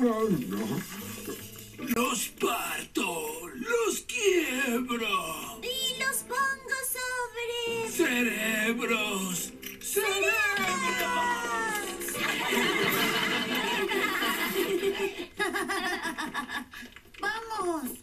No. Los parto, los quiebro. Y los pongo sobre... Cerebros. Cerebros. Vamos.